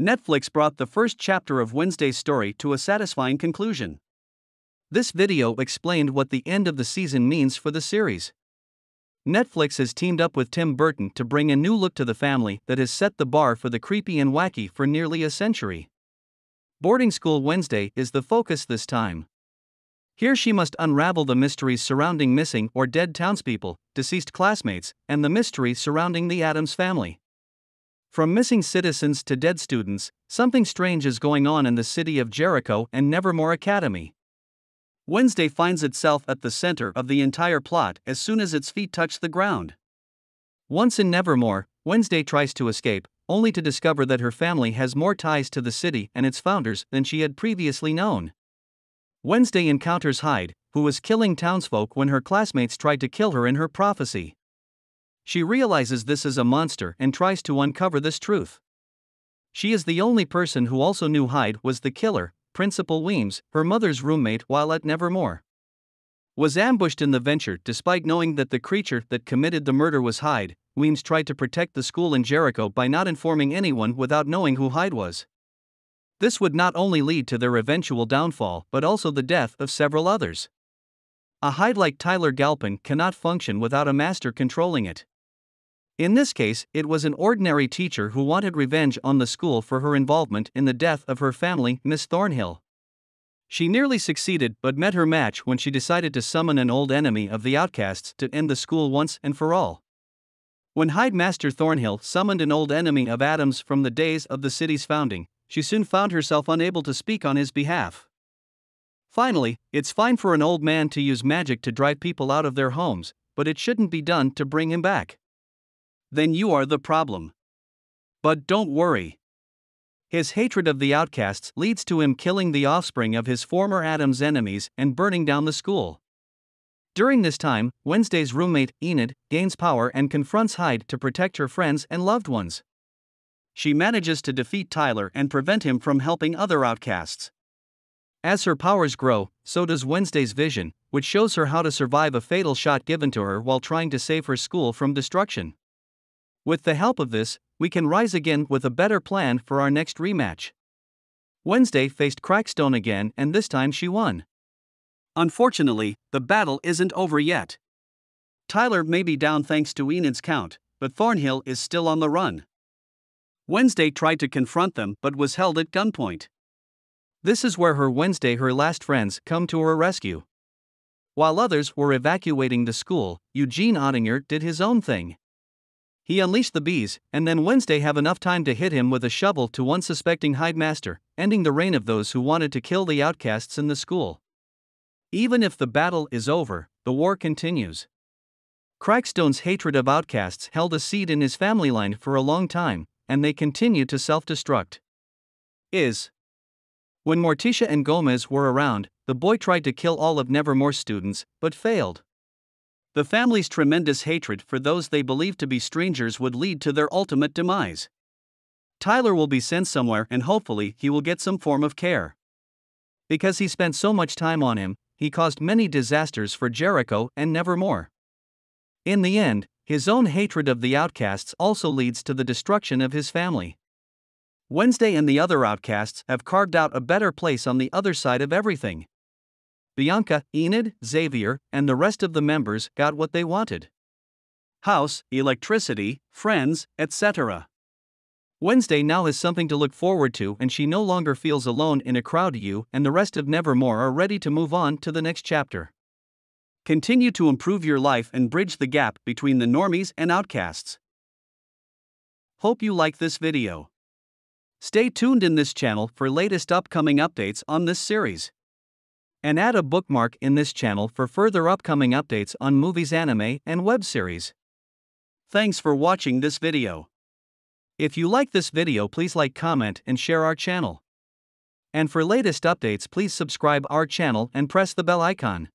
Netflix brought the first chapter of Wednesday's story to a satisfying conclusion. This video explained what the end of the season means for the series. Netflix has teamed up with Tim Burton to bring a new look to the family that has set the bar for the creepy and wacky for nearly a century. Boarding School Wednesday is the focus this time. Here she must unravel the mysteries surrounding missing or dead townspeople, deceased classmates, and the mystery surrounding the Addams family. From missing citizens to dead students, something strange is going on in the city of Jericho and Nevermore Academy. Wednesday finds itself at the center of the entire plot as soon as its feet touch the ground. Once in Nevermore, Wednesday tries to escape, only to discover that her family has more ties to the city and its founders than she had previously known. Wednesday encounters Hyde, who was killing townsfolk when her classmates tried to kill her in her prophecy. She realizes this is a monster and tries to uncover this truth. She is the only person who also knew Hyde was the killer, Principal Weems, her mother's roommate while at Nevermore. Was ambushed in the venture despite knowing that the creature that committed the murder was Hyde. Weems tried to protect the school in Jericho by not informing anyone without knowing who Hyde was. This would not only lead to their eventual downfall but also the death of several others. A Hyde like Tyler Galpin cannot function without a master controlling it. In this case, it was an ordinary teacher who wanted revenge on the school for her involvement in the death of her family, Miss Thornhill. She nearly succeeded but met her match when she decided to summon an old enemy of the outcasts to end the school once and for all. When Hyde Master Thornhill summoned an old enemy of Addams from the days of the city's founding, she soon found herself unable to speak on his behalf. Finally, it's fine for an old man to use magic to drive people out of their homes, but it shouldn't be done to bring him back then you are the problem. But don't worry. His hatred of the outcasts leads to him killing the offspring of his former Addams enemies and burning down the school. During this time, Wednesday's roommate, Enid, gains power and confronts Hyde to protect her friends and loved ones. She manages to defeat Tyler and prevent him from helping other outcasts. As her powers grow, so does Wednesday's vision, which shows her how to survive a fatal shot given to her while trying to save her school from destruction. With the help of this, we can rise again with a better plan for our next rematch. Wednesday faced Crackstone again, and this time she won. Unfortunately, the battle isn't over yet. Tyler may be down thanks to Enid's count, but Thornhill is still on the run. Wednesday tried to confront them but was held at gunpoint. This is where her Wednesday, her last friends, come to her rescue. While others were evacuating the school, Eugene Ottinger did his own thing. He unleashed the bees, and then Wednesday have enough time to hit him with a shovel to unsuspecting Hyde Master, ending the reign of those who wanted to kill the outcasts in the school. Even if the battle is over, the war continues. Crackstone's hatred of outcasts held a seed in his family line for a long time, and they continue to self destruct. Is When Morticia and Gomez were around, the boy tried to kill all of Nevermore's students, but failed. The family's tremendous hatred for those they believed to be strangers would lead to their ultimate demise. Tyler will be sent somewhere and hopefully he will get some form of care. Because he spent so much time on him, he caused many disasters for Jericho and Nevermore. In the end, his own hatred of the outcasts also leads to the destruction of his family. Wednesday and the other outcasts have carved out a better place on the other side of everything. Bianca, Enid, Xavier, and the rest of the members got what they wanted house, electricity, friends, etc. Wednesday now has something to look forward to, and she no longer feels alone in a crowd. You and the rest of Nevermore are ready to move on to the next chapter. Continue to improve your life and bridge the gap between the normies and outcasts. Hope you like this video. Stay tuned in this channel for latest upcoming updates on this series and add a bookmark in this channel for further upcoming updates on movies anime and web series. Thanks for watching this video. If you like this video please like comment and share our channel. And for latest updates please subscribe our channel and press the bell icon.